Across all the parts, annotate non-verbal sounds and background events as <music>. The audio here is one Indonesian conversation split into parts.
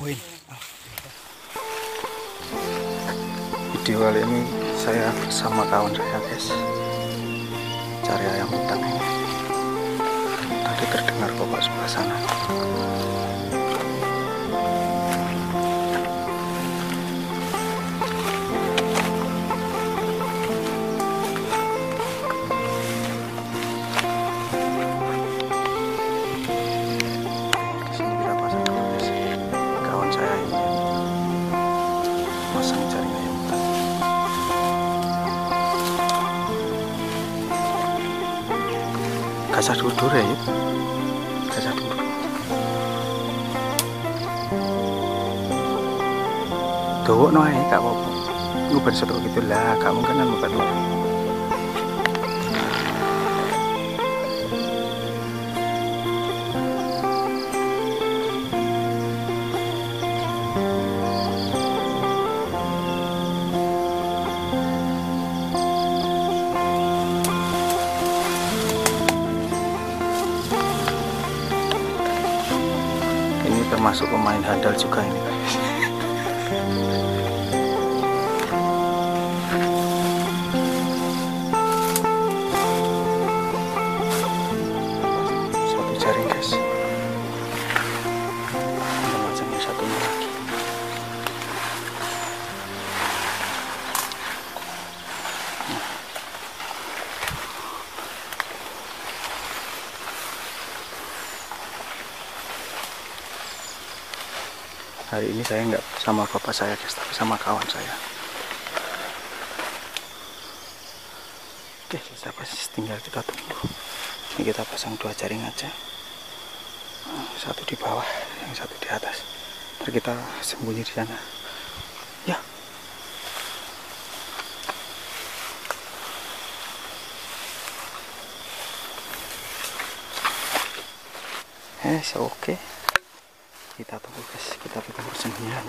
poin video kali ini saya bersama kawan saya guys. Cari ayam hutan ini. Tadi terdengar bapak sebelah sana gak usah dudur ya yuk gak usah dudur. Doa no ya gak apa-apa. Lu bersetuk gitu lah gak mungkin lu bersetuk termasuk pemain handal juga ini. Hari ini saya nggak sama bapak saya guys, tapi sama kawan saya. Oke, kita pas tinggal kita tunggu. Ini kita pasang dua jaring aja. Satu di bawah, yang satu di atas. Ntar kita sembunyi di sana. Ya. Eh, oke kita tunggu guys kita bikin persembunyian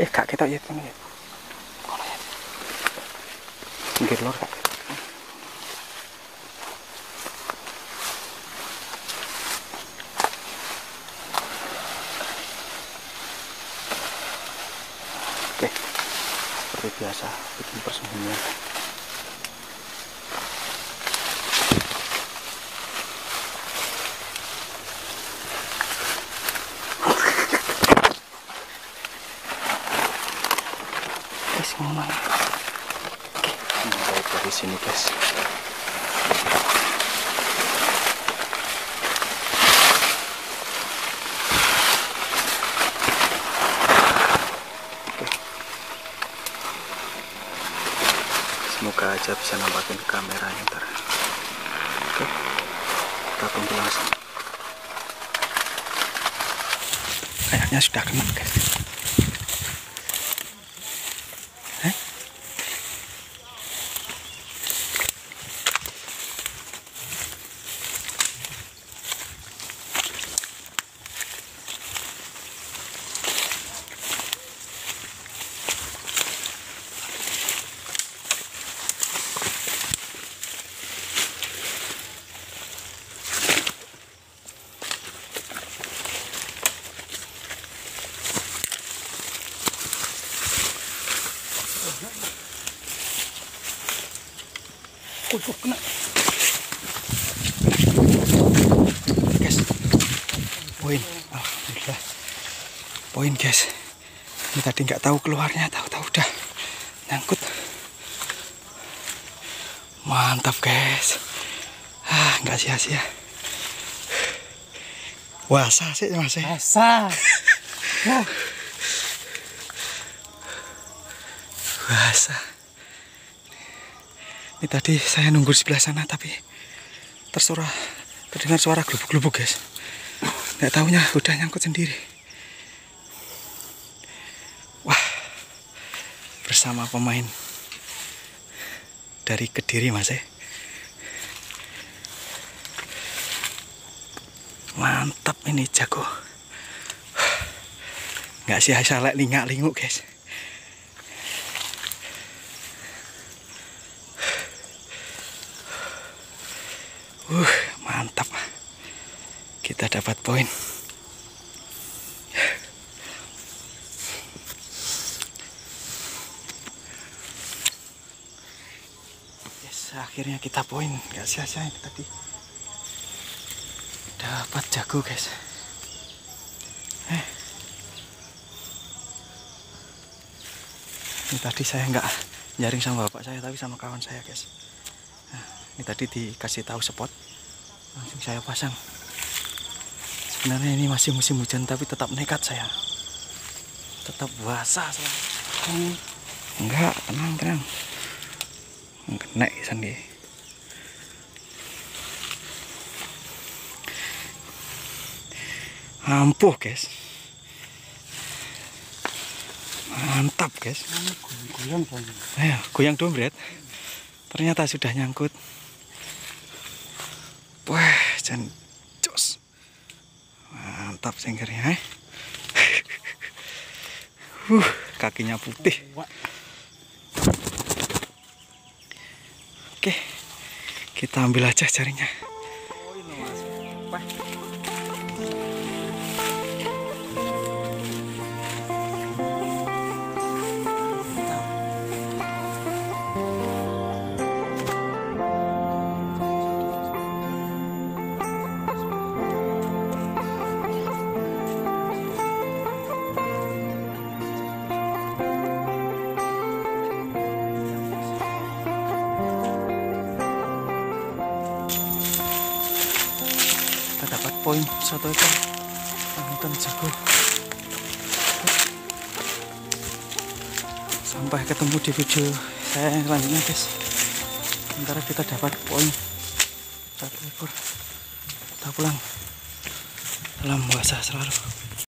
eh kak kita ya ini ya. Lor kak. Oke. Seperti biasa bikin persembunyian ya oke mulai dari sini guys Oke. semoga aja bisa nampakin kameranya ntar oke kita tunggu langsung kayaknya sudah kena guys Kok kena? Guys, poin. Alhamdulillah. Poin guys. Ini tadi nggak tahu keluarnya, tahu-tahu udah nyangkut. Mantap guys. Ah, nggak sia-sia. Wasa sih mas. eh. Asa. Wasa. Ini tadi saya nunggu di sebelah sana tapi tersuara terdengar suara gelubuk-gelubuk guys. nggak tahunya udah nyangkut sendiri. Wah bersama pemain dari kediri mas eh. Mantap ini jago. Nggak sih lek lingak linguk guys uh mantap kita dapat poin. Yes akhirnya kita poin. Nggak sia-sia ini tadi. Dapat jago guys. Eh. ini tadi saya nggak nyaring sama bapak saya tapi sama kawan saya guys. Nah, ini tadi dikasih tahu spot. Langsung saya pasang sebenarnya ini masih musim hujan tapi tetap nekat saya. Tetap basah selalu enggak tenang tenang. Kena sendiri ampuh guys. Mantap guys. Goyang ayo goyang dombret ternyata sudah nyangkut. Wah jangan mantap sengkernya eh. <laughs> uh, kakinya putih. Oke kita ambil aja jaringnya poin satu ekor rambutan jago. Sampai ketemu di video saya yang selanjutnya guys. Sementara kita dapat poin satu ekor. Kita pulang. Dalam puasa selalu